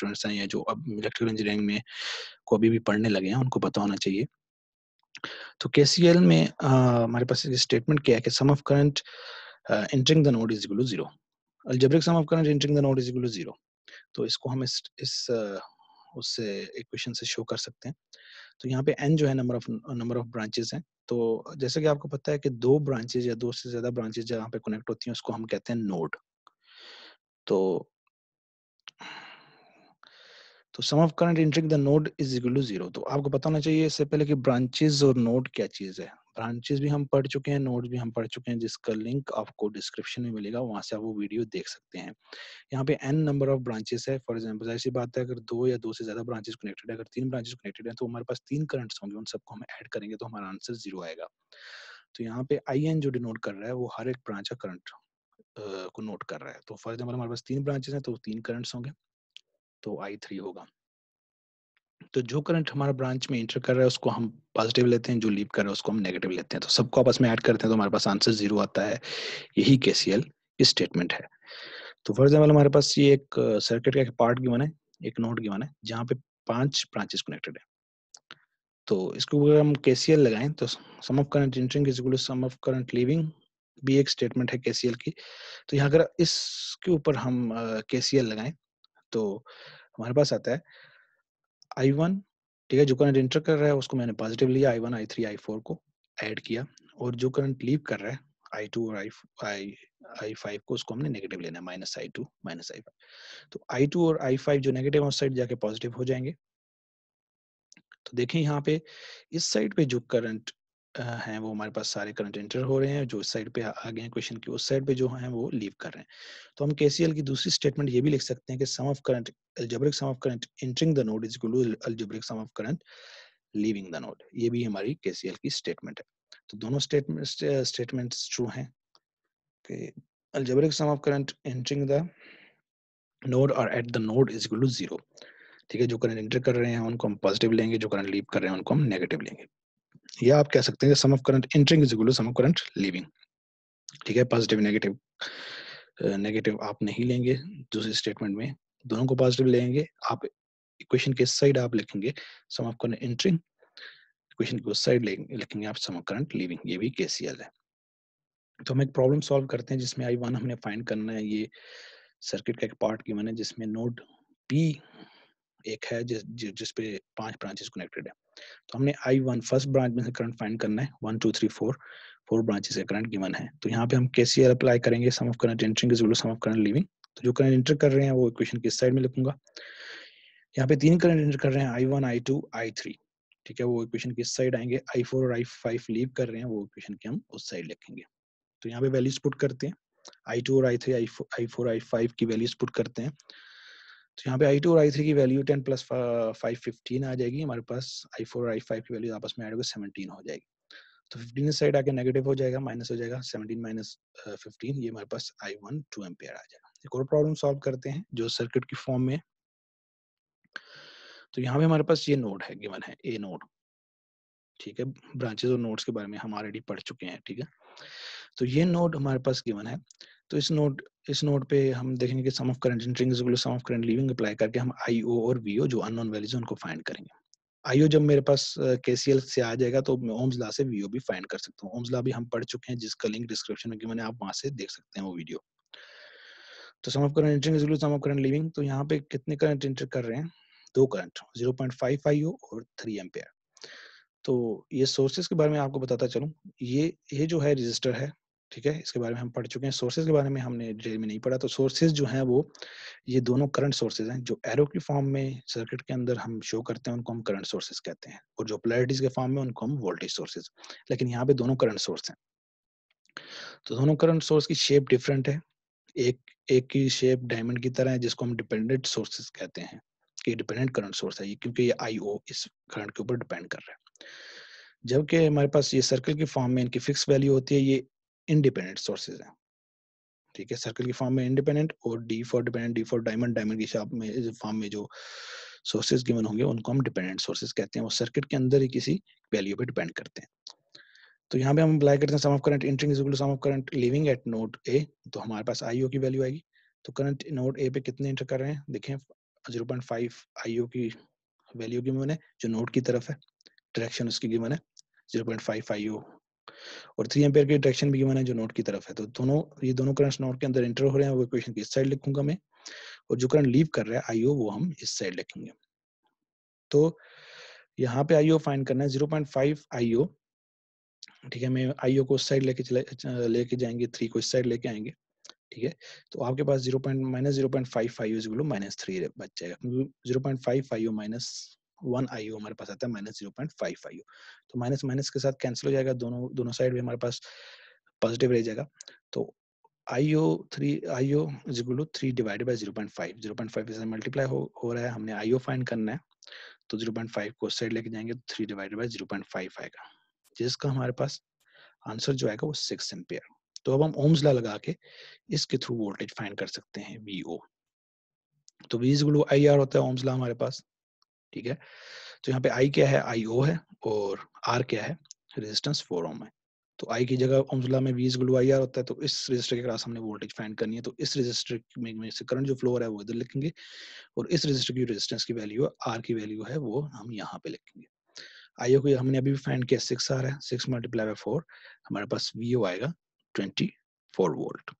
Students हैं या जो अब इलेक्ट्रिकल इंजीनियरिंग में को अभी भी पढ़ने लगे हैं, उनको पता होना चाहिए। तो केसीएल में हमारे पास स्टेटमेंट क्या है कि sum of current entering the node is equal zero algebraic sum of current entering the node is equal zero तो इसको हम इस इस उससे इक्वेशन से शो कर सकते हैं। तो यहाँ पे n जो है number of number of branches हैं। तो जैसे कि आपको पता है कि दो ब्रांचेज या दो से ज़्यादा ब्रांचेज जहाँ पे कनेक्ट होती हैं, उसको हम कहते हैं नोड तो तो sum of current entering the node is equal to zero तो आपको पता होना चाहिए इससे पहले कि ब्रांचेस और नोड क्या चीज़ है? ब्रांचेस भी हम पढ़ चुके हैं नोड भी हम पढ़ चुके हैं, जिसका लिंक आपको डिस्क्रिप्शन में मिलेगा, वहाँ से आप वो वीडियो देख सकते हैं। यहाँ पे एन नंबर ऑफ़ ब्रांचेस है। फॉर एग्ज़ाम्पल ऐसी बात है, अगर दो या दो से ज़्यादा ब्रांचेस कनेक्टेड है, अगर तीन ब्रांचेस कनेक्टेड है तो हमारे पास तीन करंट्स होंगे, उन सबको हम ऐड करेंगे तो हमारा आंसर ज़ीरो आएगा। तो यहाँ पे आई एन जो डिनोट कर रहा है, वो हर एक ब्रांच का करंट को नोट कर रहा है। तो फॉर एग्ज़ाम्पल हमारे पास तीन ब्रांचेस हैं तो तीन करंट्स होंगे। तो आई थ्री होगा। तो जो करंट हमारा ब्रांच में इंटर कर रहा है, उसको हम पॉजिटिव लेते हैं, जो लीव कर रहा है, उसको हम नेगेटिव लेते हैं। तो सबको आपस में ऐड करते हैं तो हमारे पास आंसर ज़ीरो आता है। यही के स्टेटमेंट है। तो फॉर एग्ज़ाम्पल हमारे पास ये एक सर्किट का एक पार्ट गिवन है, एक नोड गिवन है, जहाँ पे पाँच ब्रांचेस कनेक्टेड है। तो इसको अगर हम के लगाएँ तो sum of current entering is equal to sum of current leaving भी एक स्टेटमेंट है के की। तो यहाँ अगर इसके ऊपर हम के लगाएँ तो हमारे पास आता है आई वन ठीक है, जो करंट इंटर कर रहा है, उसको मैंने पॉजिटिव लिया I one I three I four को ऐड किया और जो करंट लीव कर रहा है आई टू और आई आई आई फाइव को उसको हमने नेगेटिव लेना है minus I two minus I five तो आई टू और आई फाइव जो नेगेटिव उस साइड जाके पॉजिटिव हो जाएँगे। तो देखें यहाँ पे, इस साइड पे जो करंट हैं, वो हमारे पास सारे करंट एंटर हो रहे हैं, जो साइड पे आ गए हैं क्वेश्चन की, उस साइड पे जो हैं, वो लीव कर रहे हैं। तो हम केसीएल की दूसरी स्टेटमेंट ये भी लिख सकते हैं कि sum of current algebraic sum of current entering the node is equal to algebraic sum of current leaving the node ये भी हमारी केसीएल की स्टेटमेंट है। तो दोनों स्टेटमेंट स्टेटमेंट्स ट्रू हैं कि algebraic sum of current entering the node और at the node is equal to zero ठीक है, जो करंट एंटर कर रहे हैं, उनको हम पॉजिटिव लेंगे, जो करंट लीव कर रहे हैं, उनको हम नेगेटिव लेंगे। या आप कह सकते हैं sum of current entering is equal sum of current leaving ठीक है पॉजिटिव नेगेटिव नेगेटिव आप नहीं लेंगे दूसरे स्टेटमेंट में। दोनों को पॉजिटिव लेंगे, आप इक्वेशन के साइड आप लिखेंगे sum of current entering equation के साइड लिखेंगे आप सम ऑफ़ करंट लीविंग ये भी केसीएल है। तो हम एक प्रॉब्लम सॉल्व करते हैं जिसमें आई वन हमने फाइंड करना है, ये सर्किट का एक पार्ट गिवन है जिसमें नोड पी एक है जिस जिस पे पाँच ब्रांचेस कनेक्टेड है। तो हमने आई वन फ़र्स्ट ब्रांच में से करंट फाइंड करना है। One two three four four branches का करंट गिवन है। तो यहाँ पे हम केसीएल अप्लाई करेंगे। Sum of current entering is sum of current leaving तो जो करंट एंटर कर रहे हैं, वो इक्वेशन किस साइड में लिखूँगा? यहाँ पे तीन करंट एंटर कर रहे हैं। I one I two I three ठीक है, वो इक्वेशन किस साइड आएँगे? आई फोर और आई फाइव लीव कर रहे हैं। वो इक्वेशन के हम उस साइड लिखेंगे। तो यहाँ पे वैल्यूज़ पुट करते हैं। आई टू और I three I four I five की वैल्यूज़ पुट करते हैं। तो यहाँ पे आई टू और आई थ्री की value ten plus five fifteen आ जाएगी। हमारे पास आई फोर और आई फाइव की वैल्यू आपस में ऐड होकर सेवनटीन हो जाएगी। तो फिफ्टीन इस साइड आके नेगेटिव हो जाएगा माइनस हो जाएगा सेवनटीन माइनस फिफ्टीन ये हमारे पास आई वन टू एम्पियर आ जाएगा। एक और प्रॉब्लम सॉल्व करते हैं, जो सर्किट की फॉर्म में। तो यहाँ पे हमारे पास ये नोड है गिवन है ए नोड ठीक है ब्रांचेस और नोड्स के बारे में हम ऑलरेडी पढ़ चुके हैं, ठीक है? तो ये नोड हमारे पास गिवन है। तो इस नोड इस नोड पे हम देखेंगे कि sum of current entering is sum of current leaving apply करके हम आईओ और वीओ जो अननोन वैल्यूज़ उनको फाइंड करेंगे। आईओ जब मेरे पास केसीएल से आ जाएगा तो मैं ओम्स ला से वीओ भी फाइंड कर सकता हूँ। ओम्स ला भी हम पढ़ चुके हैं, जिसका लिंक डिस्क्रिप्शन में मैंने आप वहाँ से देख सकते हैं वो वीडियो तो sum of current entering is sum of current leaving तो यहाँ पे कितने करंट एंटर कर रहे हैं? दो करंट 0.5 आईओ और 3 एम्पियर तो ये सोर्सेज के बारे में आपको बताता चलूँ। ये ये जो है रजिस्टर है ठीक है, इसके बारे में हम पढ़ चुके हैं। सोर्सेज के बारे में हमने डिटेल में नहीं पढ़ा तो सोर्सेज जो हैं वो, ये दोनों करंट सोर्सेज हैं, जो एरो की फॉर्म में सर्किट के अंदर हम शो करते हैं, उनको हम करंट सोर्सेज कहते हैं, और जो पोलैरिटीज के फॉर्म में उनको हम वोल्टेज सोर्सेज लेकिन यहाँ पे दोनों करंट सोर्स हैं। तो दोनों करंट सोर्स की शेप डिफरेंट है। एक एक की शेप डायमंड की तरह है, जिसको हम डिपेंडेंट सोर्सेज कहते हैं। कि डिपेंडेंट करंट सोर्स है, ये क्योंकि ये आईओ इस करंट के ऊपर डिपेंड कर रहा है। जबकि हमारे पास ये सर्कल की फॉर्म में इनकी फिक्स वैल्यू होती है, ये इंडिपेंडेंट सोर्सेज हैं। ठीक है सर्कल की फॉर्म में इंडिपेंडेंट और D for dependent D for diamond diamond की शाप में फॉर्म में जो सोर्सेज गिवन होंगे, उनको हम डिपेंडेंट सोर्सेज कहते हैं। वो सर्किट के अंदर ही किसी वैल्यू पे डिपेंड करते हैं। तो यहाँ पे हम अप्लाई करते हैं sum of current entering is equal to sum of current leaving at node A तो हमारे पास आईओ की वैल्यू आएगी। तो करंट नोड ए पे कितने एंटर कर रहे हैं? देखें 0.5 आईओ की वैल्यू गिवन है, जो नोड की तरफ़ है डायरेक्शन उसकी गिवन है 0.5 आईओ और 3 एम्पियर की डायरेक्शन भी गिवन है जो नोड की तरफ़ है तो दोनों, ये दोनों करंट्स नोड के अंदर एंटर हो रहे हैं, वो इक्वेशन की इस साइड लिखूँगा मैं? और जो करंट लीव कर रहा है आईओ वो हम इस साइड लिखेंगे। तो यहाँ पे आईओ फाइंड करना है 0.5 आईओ ठीक है, मैं आईओ को उस साइड लेके लेके जाएँगे थ्री को इस साइड लेके आएँगे। ठीक है तो आपके पास zero point minus zero point five five minus three बच जाएगा। क्योंकि zero point five five minus one I हमारे पास आता है minus zero point five five तो माइनस माइनस के साथ कैंसिल हो जाएगा, दोनों दोनों साइड भी हमारे पास पॉजिटिव रह जाएगा। तो I O three I O is equal to three divided by zero point five zero point five से मल्टीप्लाई हो रहा है, हमने आई ओ फाइंड करना है तो ज़ीरो पॉइंट फाइव को साइड लेके जाएँगे तो three divided by zero point five आएगा। जिसका हमारे पास आंसर जो आएगा वो सिक्स एम्पियर तो अब हम ओम्स ला लगा के इसके थ्रू वोल्टेज फाइंड कर सकते हैं वी ओ तो वी इज़ आई आर होता है ओम्स ला हमारे पास। ठीक है? तो यहाँ पे आई क्या है? आई ओ है और आर क्या है? रेजिस्टेंस फोर ओम है। तो आई की जगह ओम्स ला में वी इज़ आई आर होता है तो इस रजिस्टर के क्रॉस हमने वोल्टेज फाइंड करनी है तो इस रजिस्टर में से करंट जो फ्लो है वो इधर लिखेंगे और इस रजिस्टर की रेजिस्टेंस की वैल्यू है आर की वैल्यू है, वो हम यहाँ पे लिखेंगे। आई ओ को हमने अभी भी फाइंड किया सिक्स आर है सिक्स मल्टीप्लाई बाय फोर हमारे पास वीओ आएगा ट्वेंटी फोर वोल्ट